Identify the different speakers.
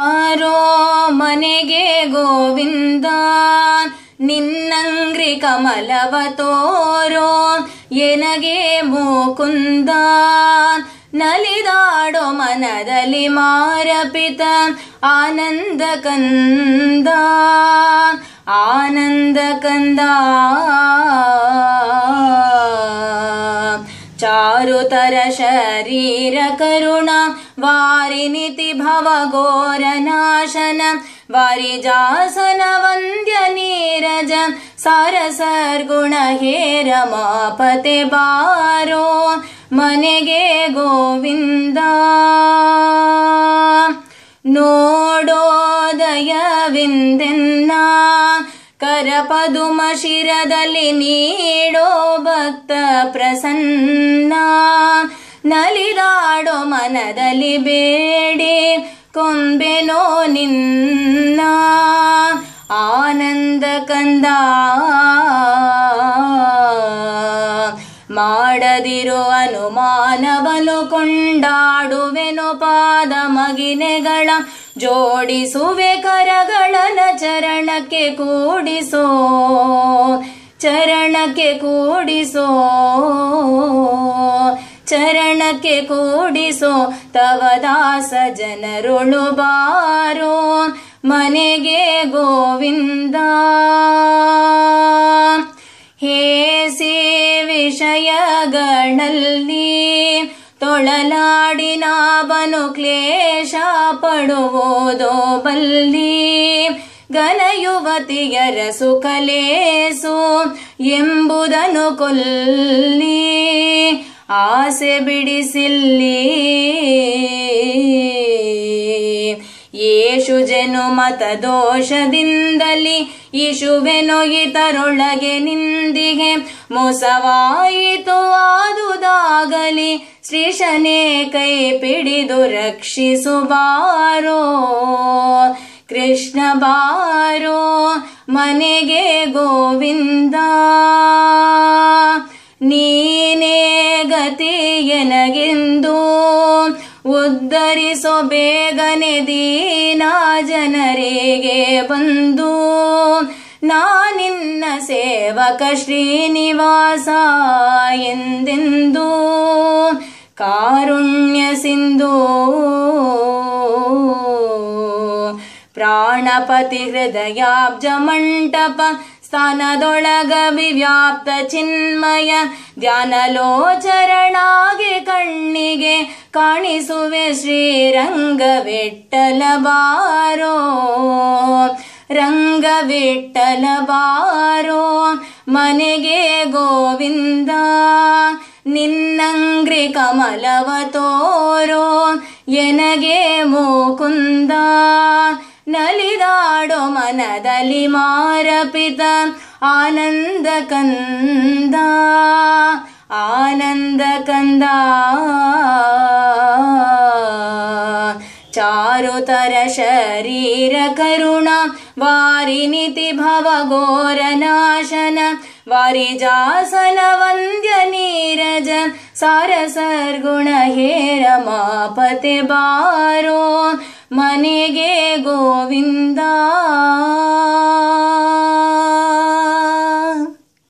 Speaker 1: ಆರೋ ಮನೆಗೆ ಗೋವಿಂದ, ನಿನ್ನಂಗ್ರಿ ಕಮಲವ ತೋರೋ, ಎನಗೆ ಮುಕುಂದ, ನಲಿದಾಡೋ ಮನದಲ್ಲಿ ಮಾರಪಿತ ಆನಂದ ಕಂದ ಆನಂದ ಕಂದ. ವಂದ್ಯ ನೀರಜ ಸಾರ ಸರ್ಗುಣ ಹೇರ ಮಾಪತೆ ಬಾರೋ ಮನೆಗೆ ಗೋವಿಂದ ನೋಡೋದಯವಿಂದೆನ್ನ ಕರಪದುಮ ಶಿರದಲ್ಲಿ ನೀಡೋ ಭಕ್ತ ಪ್ರಸನ್ನ. ನಲಿದಾಡೋ ಮನದಲ್ಲಿ ಬೇಡಿ, ಕೊಂಬೆನೋ ನಿನ್ನ. ಆನಂದ ಕಂದ ಮಾಡದಿರೋ ಅನುಮಾನವನು ಕೊಂಡಾಡುವೆನು ಪಾದ ಮಗಿನೆಗಳ ಜೋಡಿಸುವೆ ಕರಗಳನ ಚರಣಕ್ಕೆ ಕೂಡಿಸೋ ಚರಣಕ್ಕೆ ಕೂಡಿಸೋ ಚರಣಕ್ಕೆ ಕೂಡಿಸೋ. ತವ ದಾಸ ಜನರುಳು ಬಾರೋ, ಮನೆಗೆ ಗೋವಿಂದ. ಹೇಸಿ ವಿಷಯಗಳಲ್ಲಿ ತೊಳಲಾಡಿನ ಬನು ಕ್ಲೇಶ ಪಡುವುದೋ ಬಲ್ಲಿ. ಘನ ಯುವತಿಯರ ಸುಖಲೇಸು ಎಂಬುದನು ಕೊಲ್ಲಿ. ಆಸೆ ಬಿಡಿಸಿಲ್ಲಿ. ಯೇಷು ಜನು ಮತ ದೋಷದಿಂದಲಿ ಇಶುವೆನು ಇತರೊಳಗೆ ನಿಂದಿಗೆ ಮೋಸವಾಯಿತು. ಆದುದಾಗಲಿ ಶ್ರೀಶನೇ ಕೈ ಪಿಡಿದು ರಕ್ಷಿಸುವಾರೋ, ಕೃಷ್ಣ ಬಾರೋ, ಮನೆಗೆ ಗೋವಿಂದ. ನೀನೇ ಗತಿ ಎನಗೆಂದು ಉದ್ಧರಿಸೋ ಬೇಗನೆ ದೀನ ಜನರಿಗೆ ಬಂದು ನಾನಿನ್ನ ಸೇವಕ ಶ್ರೀನಿವಾಸ ಎಂದೆಂದು ಕಾರುಣ್ಯ ಸಿಂಧು ಪ್ರಾಣಪತಿ ಹೃದಯಾಬ್ಜ ಮಂಟಪ ಸ್ಥಾನದೊಳಗ ವಿವ್ಯಾಪ್ತ ಚಿನ್ಮಯ ಧ್ಯಾನಲೋಚರಣಾಗಿ ಕಣ್ಣಿಗೆ ಕಾಣಿಸುವೆ ಶ್ರೀರಂಗವಿಟ್ಟಲ ಬಾರೋ ರಂಗವಿಟ್ಟಲ ಬಾರೋ ಮನೆಗೆ ಗೋವಿಂದ ನಿನ್ನಂಗ್ರಿ ಕಮಲವ ತೋರೋ ಎನಗೆ ಮೋಕುಂದ ನಲಿದಾಡೋ ಮನದಲ್ಲಿ ಮಾರಪಿತ ಆನಂದ ಕಂದ ಆನಂದ ಕಂದ रशरीरकरुण वारिनिति भवघोरनाशन वारिजासन वन्द्यनीरज सरसर्गुण रमापते बारो मनेगे गोविन्दा